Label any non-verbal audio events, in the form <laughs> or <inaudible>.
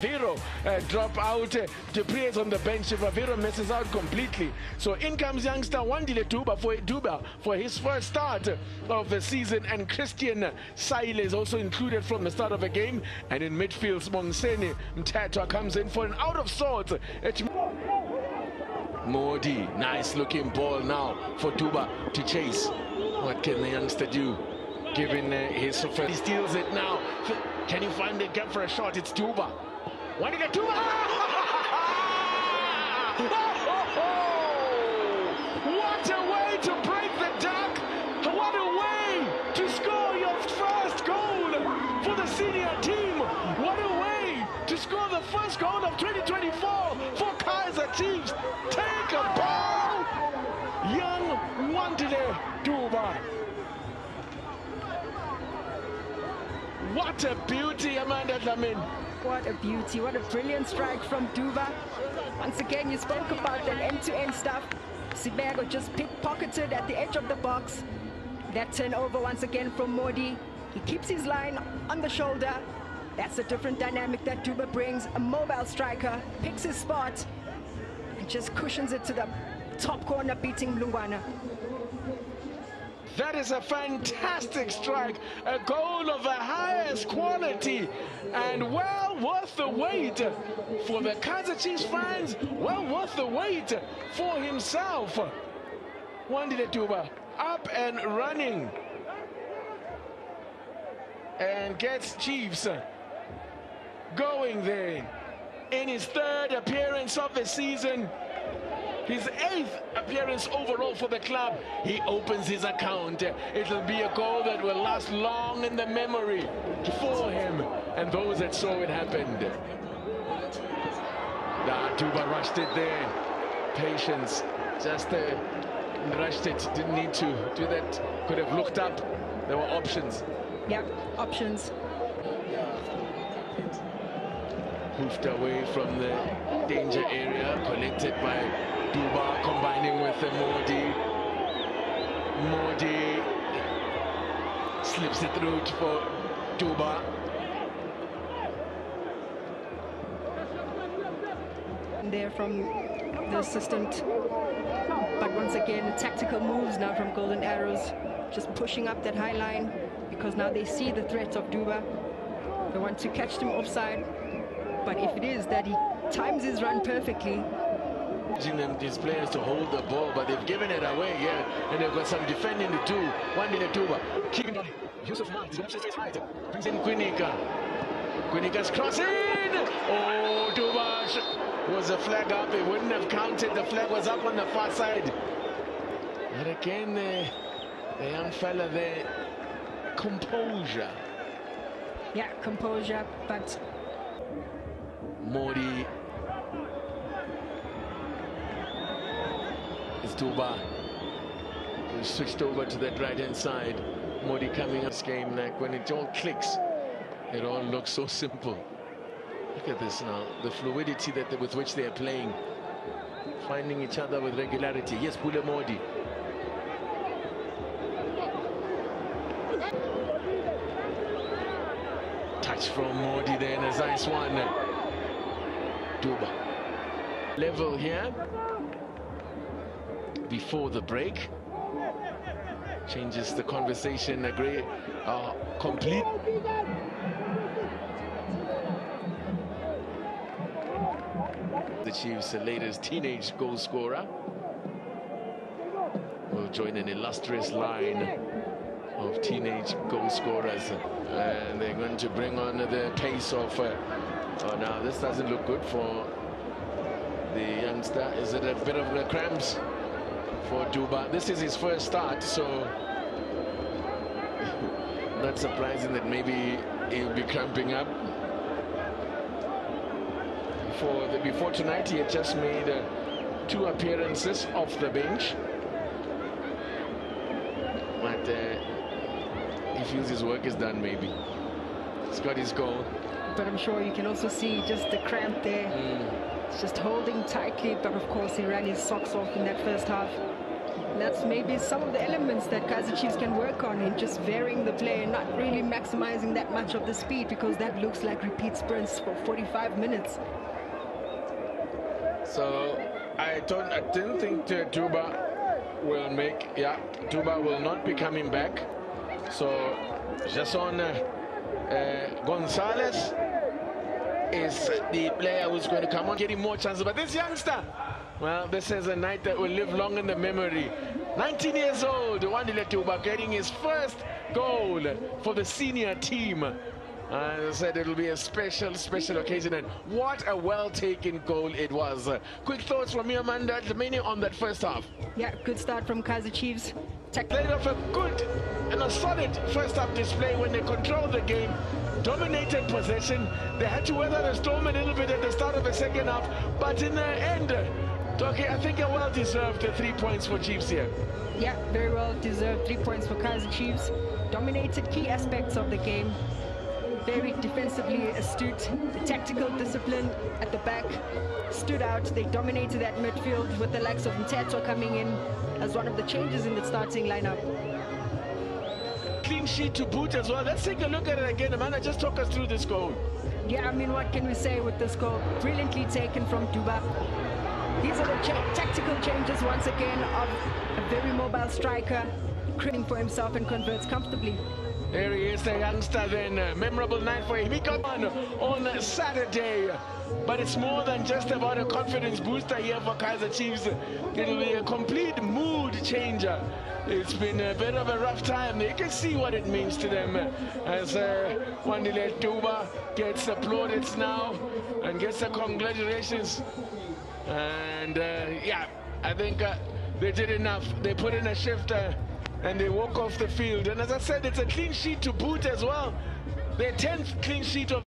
Vero uh, drop out. Uh, Du Preez is on the bench. Vero misses out completely. So in comes youngster Wandile Duba for Duba for his first start of the season. And Christian Saile is also included from the start of the game. And in midfield, Monseni Mthethwa comes in for an out of sorts. Mmodi, nice looking ball now for Duba to chase. What can the youngster do? Given uh, his he steals it now. Can you find the gap for a shot? It's Duba. Get two. <laughs> What a way to break the duck! What a way to score your first goal for the senior team! What a way to score the first goal of 2024 for Kaizer Chiefs! Take a ball! Young Wandile. What a beauty, Amanda Dlamini. What a beauty, what a brilliant strike from Duba. Once again, you spoke about that end-to-end -end stuff. Sibego just pickpocketed at the edge of the box. That turnover once again from Mmodi. He keeps his line on the shoulder. That's a different dynamic that Duba brings. A mobile striker, picks his spot, and just cushions it to the top corner, beating Mlungwana. That is a fantastic strike, a goal of the highest quality, and well worth the wait for the Kaizer Chiefs fans, well worth the wait for himself. Wandile Duba up and running and gets Chiefs going there in his third appearance of the season. His eighth appearance overall for the club. He opens his account. It'll be a goal that will last long in the memory for him and those that saw it happen. Nah, Duba rushed it there. Patience. Just uh, rushed it. Didn't need to do that. Could have looked up. There were options. Yep, options. Hoofed away from the danger area. Collected by Duba combining with the Mmodi. Mmodi slips it through for Duba. There from the assistant. But once again, tactical moves now from Golden Arrows. Just pushing up that high line because now they see the threat of Duba. They want to catch them offside. But if it is that he times his run perfectly, them these players to hold the ball, but they've given it away, yeah, and they've got some defending to do. One minute Duba, keeping on. Yusuf Maart, straight right, brings in Quinica. Quinica's crossing! Oh, Duba was a flag up. It wouldn't have counted. The flag was up on the far side. But again, uh, the young fella there, composure. Yeah, composure, but Mmodi is Duba. Switched over to that right hand side. Mmodi coming up this game like when it all clicks, it all looks so simple. Look at this now, the fluidity that they, with which they are playing, finding each other with regularity. Yes, Pule Mmodi. Touch from Mmodi there, and a nice one. Duba. Level here before the break. Changes the conversation, agree, uh, complete. The Chiefs' the latest teenage goal scorer will join an illustrious line of teenage goal scorers and they're going to bring on the pace of uh, oh now this doesn't look good for the youngster is it a bit of cramps for Duba this is his first start so <laughs> not surprising that maybe he'll be cramping up for the before tonight he had just made uh, two appearances off the bench but uh, he feels his work is done maybe. He's got his goal. But I'm sure you can also see just the cramp there. Mm. It's just holding tightly, but of course he ran his socks off in that first half. That's maybe some of the elements that Kaizer Chiefs can work on in just varying the play and not really maximizing that much of the speed because that looks like repeat sprints for 45 minutes. So I don't, I didn't think Duba will make. Yeah, Duba will not be coming back. So Jason uh, uh, Gonzalez is the player who's going to come on, getting more chances. But this youngster, well, this is a night that will live long in the memory. 19 years old, Wandile Duba getting his first goal for the senior team. As I said, it'll be a special, special occasion, and what a well-taken goal it was. Uh, quick thoughts from you, Amanda, mainly on that first half. Yeah, good start from Kaizer Chiefs. Played off a good and a solid first half display when they controlled the game, dominated possession. They had to weather the storm a little bit at the start of the second half, but in the end, Doki, I think a well-deserved three points for Chiefs here. Yeah, very well deserved three points for Kaizer Chiefs. Dominated key aspects of the game very defensively astute. The tactical discipline at the back stood out. They dominated that midfield with the likes of Mthethwa coming in as one of the changes in the starting lineup. Clean sheet to boot as well. Let's take a look at it again. Amanda, just talk us through this goal. Yeah, I mean, what can we say with this goal? Brilliantly taken from Duba. These are the cha tactical changes once again of a very mobile striker, creating for himself and converts comfortably. There he is, the youngster then. Uh, memorable night for him. He got on on Saturday. But it's more than just about a confidence booster here for Kaizer Chiefs. It'll be a complete mood changer. It's been a bit of a rough time. You can see what it means to them as uh, Wandile gets applauded now and gets the congratulations. And uh, yeah, I think uh, they did enough. They put in a shift. Uh, and they walk off the field. And as I said, it's a clean sheet to boot as well. Their 10th clean sheet of